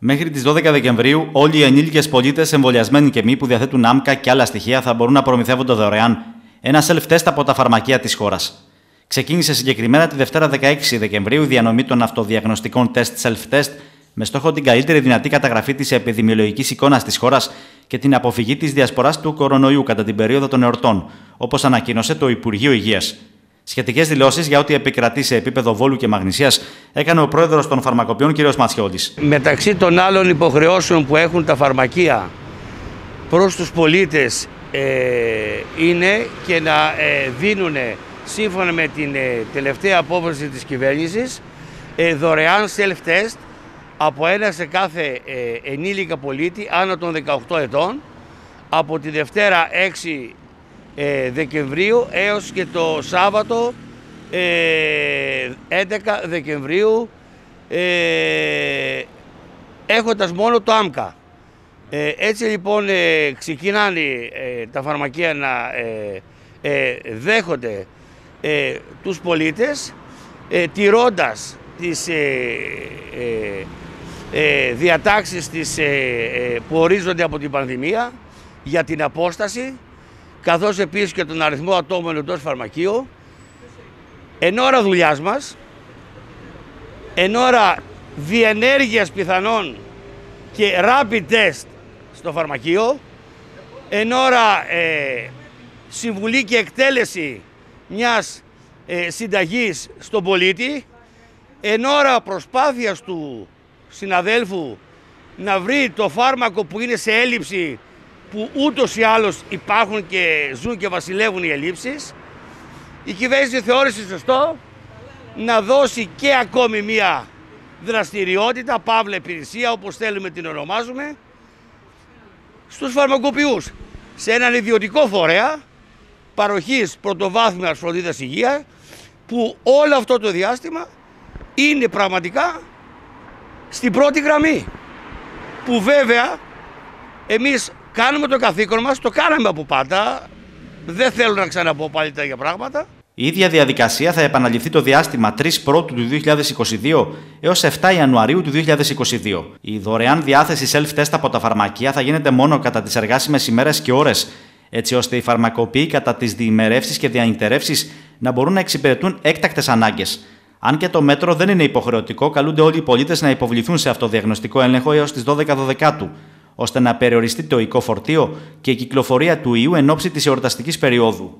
Μέχρι τις 12 Δεκεμβρίου, όλοι οι ενήλικες πολίτες εμβολιασμένοι και μη που διαθέτουν άμκα και άλλα στοιχεία θα μπορούν να προμηθεύονται δωρεάν ένα self-test από τα φαρμακεία της χώρας. Ξεκίνησε συγκεκριμένα τη Δευτέρα 16 Δεκεμβρίου η διανομή των αυτοδιαγνωστικών τεστ self-test με στόχο την καλύτερη δυνατή καταγραφή της επιδημιολογικής εικόνας της χώρας και την αποφυγή της διασποράς του κορονοϊού κατά την περίοδο των εορτών, όπως ανακοίνωσε το Υπουργείο Υγείας. Σχετικές δηλώσεις για ό,τι επικρατεί σε επίπεδο βόλου και μαγνησίας έκανε ο πρόεδρος των φαρμακοποιών κ. Ματσιώτη. Μεταξύ των άλλων υποχρεώσεων που έχουν τα φαρμακεία προς τους πολίτες ε, είναι και να ε, δίνουν σύμφωνα με την ε, τελευταία απόφαση της κυβέρνησης ε, δωρεάν self-test από ένα σε κάθε ε, ενήλικα πολίτη άνω των 18 ετών από τη Δευτέρα 6 ε, Δεκεμβρίου έως και το Σάββατο 11 Δεκεμβρίου έχοντας μόνο το ΆΜΚΑ. έτσι λοιπόν ξεκινάνε τα φαρμακεία να δέχονται τους πολίτες τηρώντας τις ε, διατάξεις της, ε, ε, που ορίζονται από την πανδημία για την απόσταση καθώς επίσης και τον αριθμό ατόμων εντός φαρμακείου εν ώρα δουλειάς μας, εν ώρα διενέργειας πιθανών και rapid test στο φαρμακείο, εν ώρα ε, συμβουλή και εκτέλεση μιας ε, συνταγής στον πολίτη, εν ώρα προσπάθειας του συναδέλφου να βρει το φάρμακο που είναι σε έλλειψη που ούτως ή άλλως υπάρχουν και ζουν και βασιλεύουν οι ελλείψεις η κυβέρνηση θεώρησε σωστό να δώσει και ακόμη μία δραστηριότητα, παύλα υπηρεσία όπως θέλουμε την ονομάζουμε στους φαρμακοποιούς σε έναν ιδιωτικό φορέα παροχής πρωτοβάθμιας φροντίδας υγεία που όλο αυτό το διάστημα είναι πραγματικά στην πρώτη γραμμή. Που βέβαια εμείς κάνουμε το καθήκον μας, το κάναμε από πάντα. Δεν θέλω να ξαναπώ πάλι τα ίδια πράγματα. Η ίδια διαδικασία θα επαναληφθεί το διάστημα 3 Πρώτου του 2022 έως 7 Ιανουαρίου του 2022. Η δωρεάν διάθεση self-test από τα φαρμακεία θα γίνεται μόνο κατά τις εργάσιμες ημέρες και ώρες, έτσι ώστε οι φαρμακοποιοί κατά τις διημερεύσεις και διανυτερεύσεις να μπορούν να εξυπηρετούν έκτακτες ανάγκες. Αν και το μέτρο δεν είναι υποχρεωτικό, καλούνται όλοι οι πολίτες να υποβληθούν σε αυτοδιαγνωστικό έλεγχο έως τις 12 Δεκάτου, ώστε να περιοριστεί το οικό φορτίο και η κυκλοφορία του ιού εν ώψη της εορταστικής περίοδου.